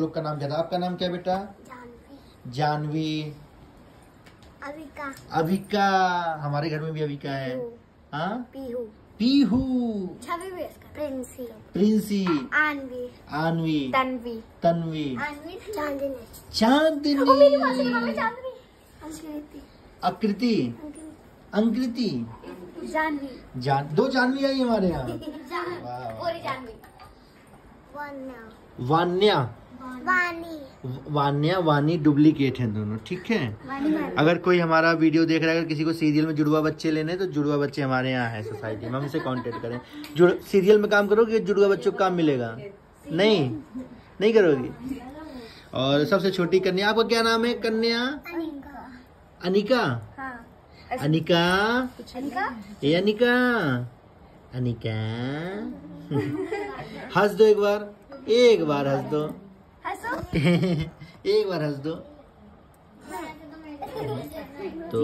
लोग का नाम ज़्यादा आपका नाम क्या बेटा? जानवी। जानवी। अविका। अविका। हमारे घर में भी अविका है। हाँ? पीहू। इसका। प्रिंसी। प्रिंसी। आनवी। आनवी। तन्वी। तन्वी। चांदनी। चांदनी। चांदनी। अंकिति। अंकृति। जानवी। जान दो जानवी आई हमारे यहाँ। वान्या। वानी। वान्या वानी डुप्लीकेट हैं दोनों ठीक है? अगर कोई हमारा वीडियो देख रहा है अगर किसी को सीरियल में जुड़वा बच्चे लेने तो जुड़वा बच्चे हमारे यहाँ है सोसाइटी में हमसे कांटेक्ट करें। जुड़ सीरियल में काम करोगे जुड़वा बच्चों को काम मिलेगा? नहीं? नहीं करोगी? और सबसे छोटी कन्या आपका क्या नाम है कन्या? अनिका। अनिका? हाँ। अनिका? अनिका? ए अनिका? अनिका? हंस दो एक बार एक बार हंस दो। एक बार हंस दो. तो